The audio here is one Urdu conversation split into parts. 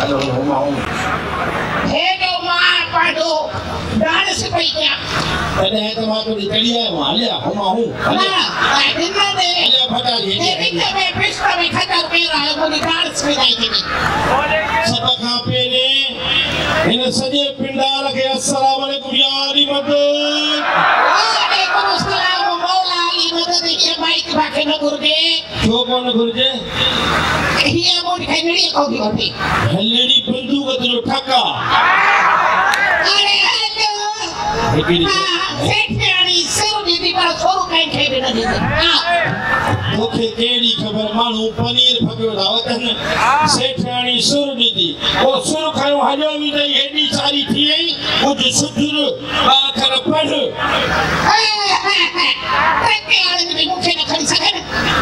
هلو گهمائون هي تو مان پاڊو ڊانس پئي ڪيان تڏهن ته مان توري چڙهي آيو هليا گهمائون نه ۽ دن تي هليا فٽا جي تي وچ ۾ پسٽ ۾ کتر پير آيو منهنجي ڊانس پئي ڏائي ٿي سڀ کان پهرين هن سڄي پنڊال کي اسلام واليڪم يا مدد مون کي نه گهرجي ڇو ڪونه گهرجي هيءَ مون کي نڙي ڪونه وٺي هلڙي بندوق تنهنجو ٺڪا اري هڪڙي ها سيٺياڻي سر ڏيندي پر ٿورو ڪنهن کي به نه ڏيندي ها مون کي ڪهڙي خبر ماڻهو پنير فڪيو ٿا وٺن سيٺاڻي سر ڏني پوءِ سر کيو هليو به اٿئي هيڏي ساري ٿي وئي ڪجهه سڌر ٻه اکر پڙهه ٽرڪي وارن به مون کي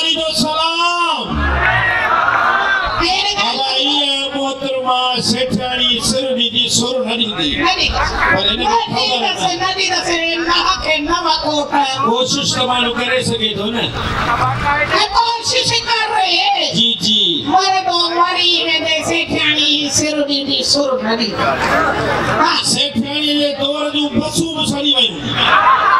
تاریخ سلام علیہ محترمہ سیٹھانی سرنی دی سرنی دی. ندی دی سے نہاک نمک اوٹا کوشش تمہنو کرے سکے دو نا۔ کوشش کر رہے جی جی۔ مردو مری میں دے سیٹھانی سرنی دی سرنی دی۔ سیٹھانی دے دور دیو بسو بسانی بھائی ہاں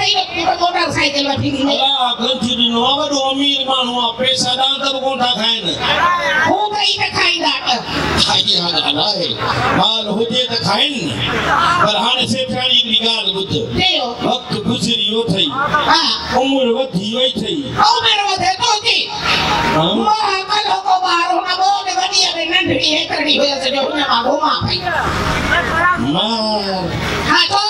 اٿئي نه موٽر سائيڪل وٺي ڏيندي الا گنج ڏنو آهي وڏو امير ماڻهو آهي پئسا ڏان ته ڪونه ٿا کائين. هو ته ئي ته کائيندا ته کائي ها ڳالهه آهي. مال هجي ته کائين پر هاڻي سيٺاڻي هڪڙي ڳالهه ٻڌ. وقت گذري ويو اٿئي عمر وڌي وئي اٿئي عمر وڌي ٿو. هان؟ مان ڪلهه ڪو ٻار هن ٻوڏ وڏيءَ ۾ ننڍڙي هيترڙي هيس جو هن مان گهمان پئي. مان ها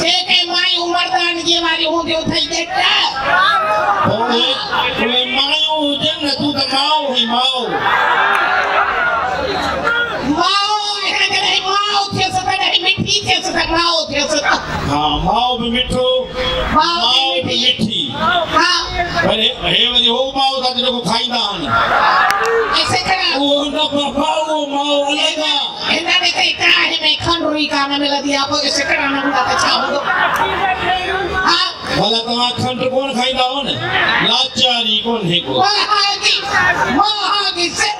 সেই মাই উমর দান কি মারি হুন দে উঠাই দেখটা হ্যাঁ তুই মাই উ জন্ন তু তো মাও হি মাও মাও এখানে কেন হি মাও থে সব কেন হি মিঠি থে সব মাও থে সব হ্যাঁ মাও বি মিঠু মাও বি মিঠি হ্যাঁ আরে হে মানে হো মাও তা যে লোক খাইনা আনি এসে কেন ও না পাও মাও আলাইগা এটা দেখাই তাই ખાંડોઈ કામે મેલાથી આપો કે શેકડાના મુડાતે છાવો તો હા ભલા તો આ ખાંડ કોણ ખાઈ દાવો ને લાચારી કોણ હે કો મહાગી મહાગી સે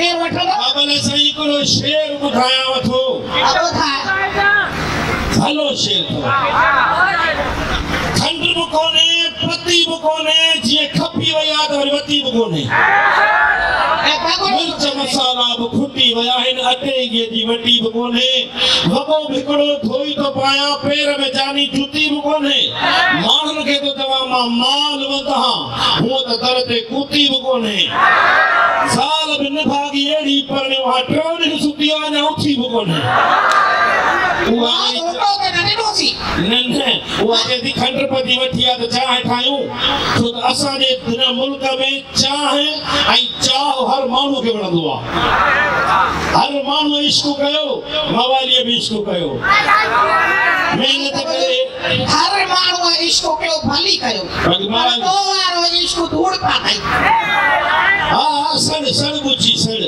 એ વઠો બાબાને સહી કરો શેર ઉઠાયા વથો અબો થાય ભલો શેર તો ખાંડ કોણ به ڪونهي پتي به ڪونهي جيئن کپي آهي ته وتي به ڪونهي اي ڀگو مرچ مصالحا به کٽي ويا آهن اٽي گيهه جي وٽي به ڪونهي وڳو به هڪڙو ڌوئي ٿو پايان پير ۾ جاني جتي به ڪونهي ماڻهن کي ٿو چوان مان مال وڌان هونئن ته در تي ڪوتي به ڪونهي سال به نڀاگي اهڙي پر وهان ٽيون ڏينهن ستي آهي اڃا اٿي به ڪونهي چائے کھاؤں حضرت آسان جے دنیا ملک میں چاہیں آئی چاہو ہر مانو کے بڑھن دعا۔ ہر مانو عشق کہو موالیہ بھی عشق کہو۔ محنت کرے۔ ہر مانو عشق کہو بھلی کہو۔ مگر دو مانو عشق دھوڑ پاتے ہاں سن سن گچی سن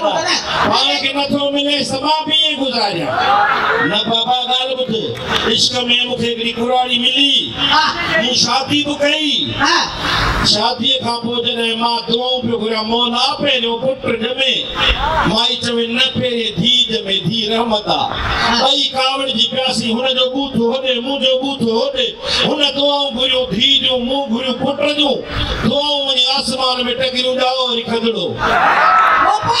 پاہ کے نتوں ملے سبا بھی یہ گزاریا۔ نہ بابا غالب دے۔ عشق میں مکھے بری قراری ملی۔ ہاں۔ یہ شادی تو کئی ہاں۔ شادی کا پوجن ہے ماں دعاوں پہ گھرا مونا پہنے وہ پتر جمے مائی چمے نہ پہنے دھی جمے دھی رحمتا ای ہاں۔ کامڑ جی پیاسی ہونے جو بوت ہو دے مو جو بوت ہو دے ہونے۔ دعاوں گھرو دھی جو مو گھرو پتر جو دعاوں مجھے آسمان میں ٹکی رو جاؤ اور ہی کھدڑو۔ Mopa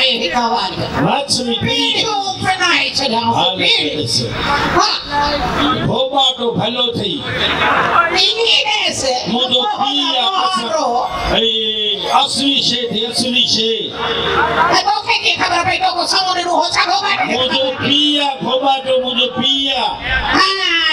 Saying he called out here. Pindi ko pranay sa dang ho. Pindi. Ha. Boba to bhalo thi. Pindi kaise. Mudo piya kasro. Hey, asli she thi asli she. Abo ke ke khabar pe to ko samone ru ho cha ho ba. Mudo piya boba to mudo piya. Ha.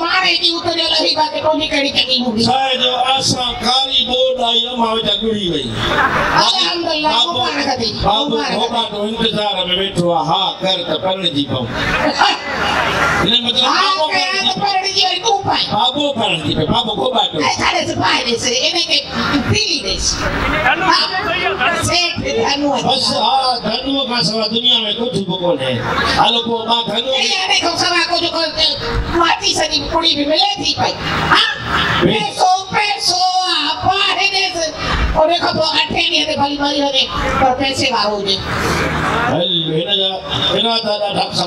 mare ki utare lahi ba ke koni kari ke ki hobi sai jo asa kari bo dai ma ho ta kuri bhai alhamdulillah ko mare ka ti ko mare ka ba to intezar me betwa ha kar ta pan ji pa ne matlab ha kar ta pan Pabo parenti, pabo ko ba do. Ai kare tsai ne sai ene ke pili ne. Danu sai danu. Bas ha danu ka sa duniya mein kuch bhi ko ne. Alo ko ba danu. Ye ame ko sa ba ko jo ko mati sa ni puli bhi mile thi pai. Ha? Peso peso apa hai ne se. Ore ko to athe ni hai bhali mari hai par paise wa ho ji. Hal ena ena ta da dhak sa.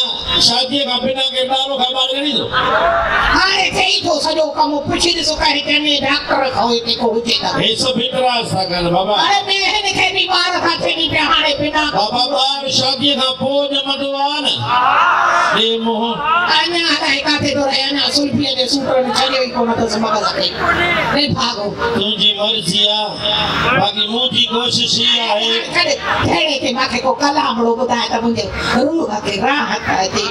شادیه کمپینا که دارو خبر کنید آره چهی تو سجو کمو پوچید سو کاری کنی داکتر خوی تی کو جی دا ایسا بیت راز تا کن بابا آره میهن که بیمار تھا چنی پیانے پینا بابا بار شادیه کا پوج مدوان آره ای مو آنیا آتا ہے کاتے دور ہے آنیا سول پیا جے سوٹر میں چلی ہوئی کو مطلب سمگا لکھے نہیں بھاگو تو جی مرزیا باقی مو جی کوششی آئے کھڑے کھڑے کے ماں کے کو کلام لوگو دائیں تا مجھے روح کے راہ ہتا ہے تیرے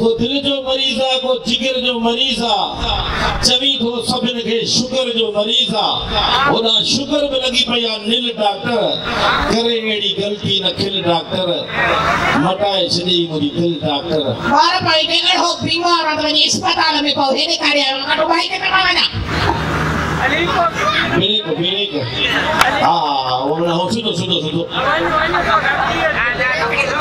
ڪو دل جو مريض آهي ڪو جگر جو مريض. آهي چوي ٿو سڀني کي شگر جو مريض. آهي هوڏان شگر لڳي پئي آهي نل ڊاڪٽر. ڪري اهڙي غلطي نه کل ڊاڪٽر. مٽائي ڇڏي منهنجي دل ڊاڪٽر. ٻار ڀائي ڪي اهڙو بيمار آهي ته وڃي اسپتال ۾ هيڏي ڪاڏي آيو ڪٽو ڀائي کي ته مان وڃان. بريڪ بريڪ ها ها ها سٺو سٺو سٺو وڃ وڃ